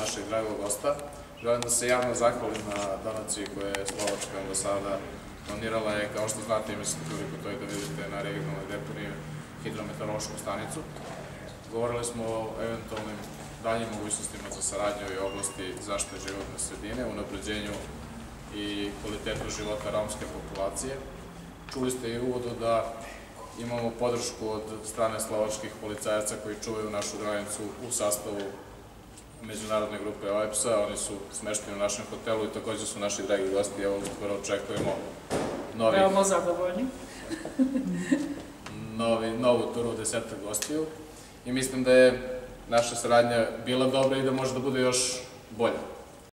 našeg dragog gosta. Želim da se javno zahvalim na donaciji koje je Slovačka ambasada donirala je, kao što znate, imali ste priliku to i da vidite na regionalnoj deponiji hidrometeorološku stanicu. Govorili smo o eventualnim daljim mogućnostima za saradnju i oblasti zaštite životne sredine, unapređenju i kvalitetu života romske populacije. Čuli ste i uvodu da imamo podršku od strane slovačkih policajaca koji čuvaju našu granicu u sastavu međunarodne grupe OEPS-a, oni su smešteni u našem hotelu i takođe su naši dragi gosti, evo uskoro očekujemo novi, Veoma zadovoljni. novi, novu turu desetak gostiju i mislim da je naša saradnja bila dobra i da može da bude još bolja.